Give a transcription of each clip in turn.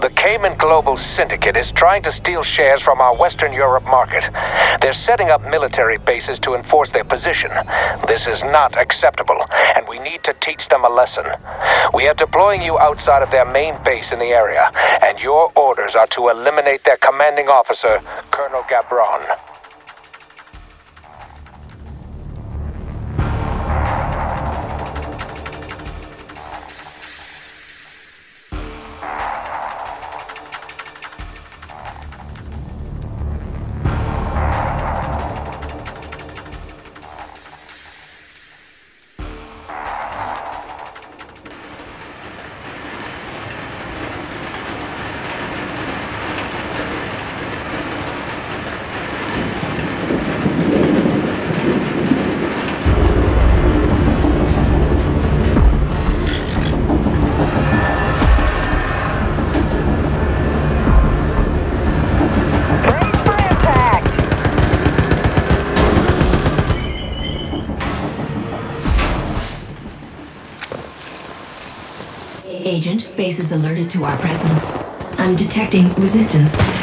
The Cayman Global Syndicate is trying to steal shares from our Western Europe market. They're setting up military bases to enforce their position. This is not acceptable, and we need to teach them a lesson. We are deploying you outside of their main base in the area, and your orders are to eliminate their commanding officer, Colonel Gabron. Agent, base is alerted to our presence. I'm detecting resistance.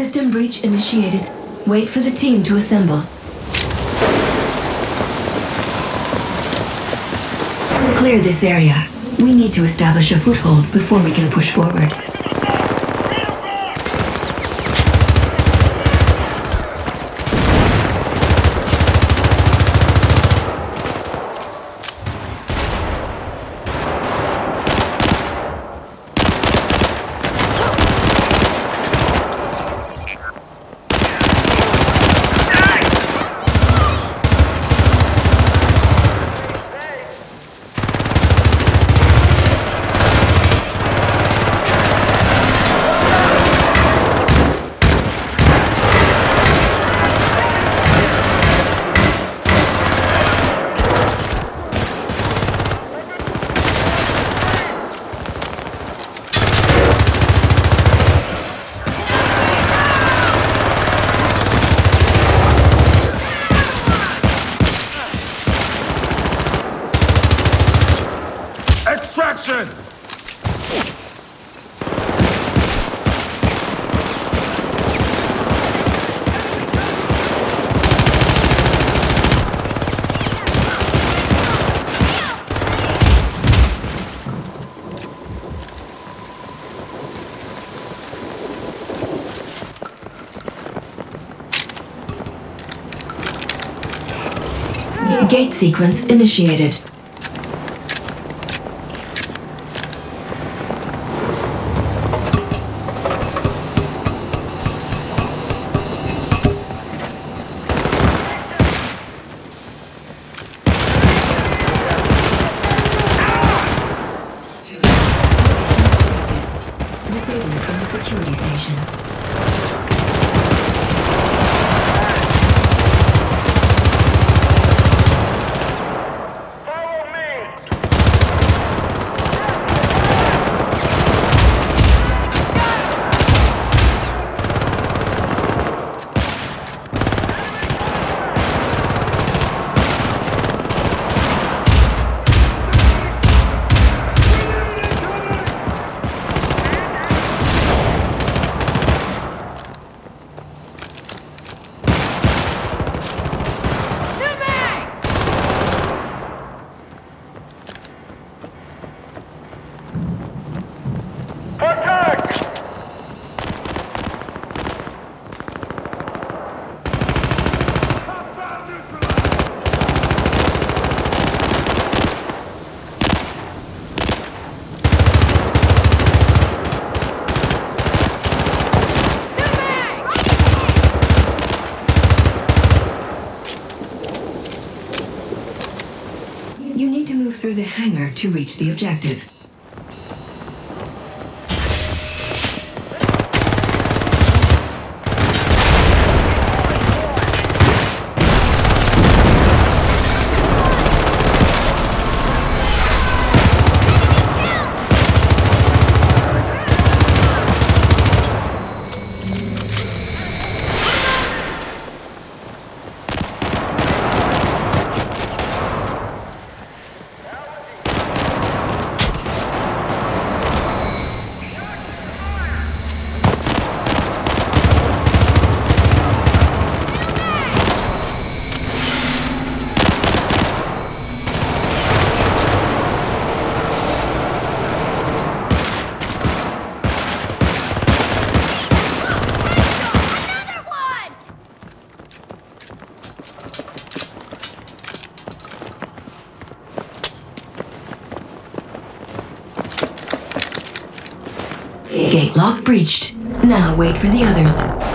System breach initiated. Wait for the team to assemble. Clear this area. We need to establish a foothold before we can push forward. Gate sequence initiated. Disabling from the security station. through the hangar to reach the objective. Gate lock breached. Now wait for the others.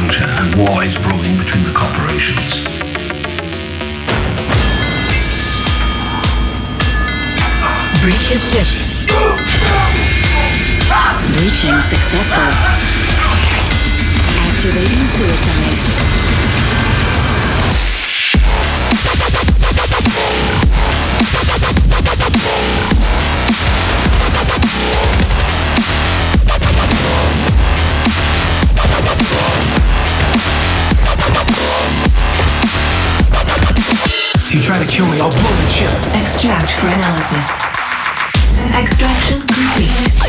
Juncture and war is brewing between the corporations. Breach is shipped. Breaching successful. Activating suicide. Extract for analysis. Extraction complete.